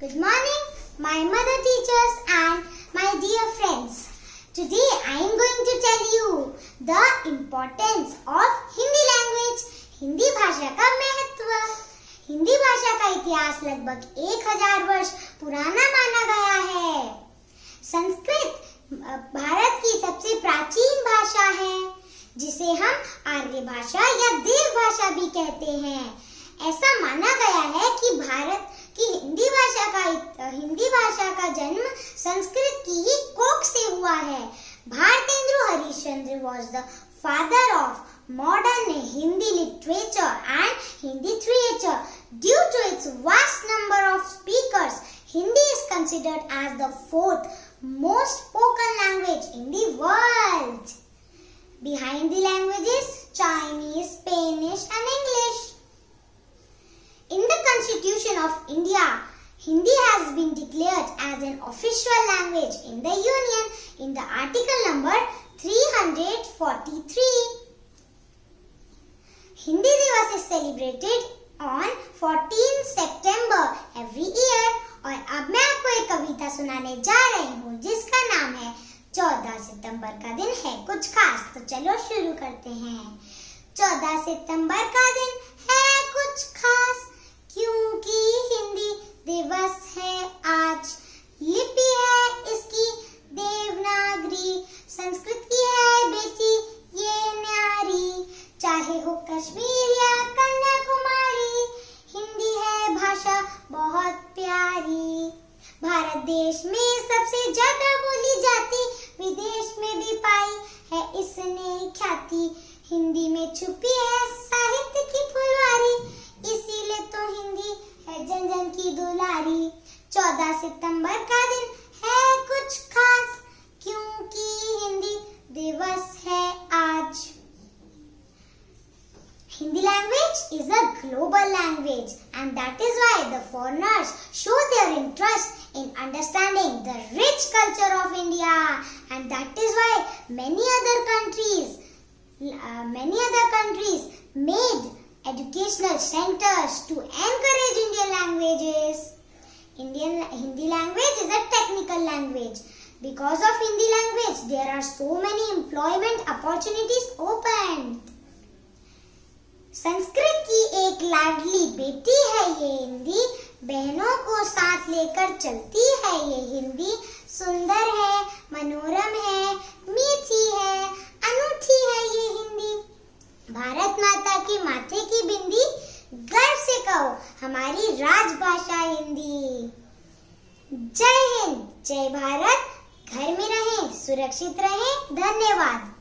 Good morning, my mother teachers and my dear friends. Today I am going to tell you the importance of Hindi language. Hindi भाषा का महत्व हिंदी भाषा का इतिहास लगभग एक हज़ार वर्ष पुराना माना गया है संस्कृत भारत की सबसे प्राचीन भाषा है जिसे हम आर्य भाषा या देव भाषा भी कहते हैं ऐसा माना गया है कि भारत हुआ है Bharatendra Harishchandra was the father of modern Hindi literature and Hindi theatre. Due to its vast number of speakers, Hindi is considered as the fourth most spoken language in the world. Behind the languages, Chinese, Spanish and English. In the Constitution of India, Hindi has been declared as an official language in the Union in the article number 343. Hindi Divas is celebrated on 14 September every year और अब मैं आपको एक कविता सुनाने जा रही हूँ जिसका नाम है 14 सितंबर का दिन है कुछ खास तो चलो शुरू करते हैं 14 सितंबर का दिन है कुछ खास चाहे हो कश्मीर या कन्याकुमारी। हिंदी है भाषा बहुत प्यारी। भारत देश में सबसे ज़्यादा बोली जाती, विदेश में भी पाई है इसने ख्याति। हिंदी में छुपी है language is a global language and that is why the foreigners show their interest in understanding the rich culture of India and that is why many other countries uh, many other countries made educational centers to encourage Indian languages. Indian Hindi language is a technical language. Because of Hindi language, there are so many employment opportunities Ladli Beti है ये हिंदी, बहनों को साथ लेकर चलती है ये हिंदी। सुंदर है, मनोरम है, मीठी है, अनूठी है ये हिंदी। भारत माता की माथे की बिंदी, गर्व से कहो, हमारी राजभाषा हिंदी। जय हिंद, जय भारत। घर में रहें, सुरक्षित रहें। धन्यवाद।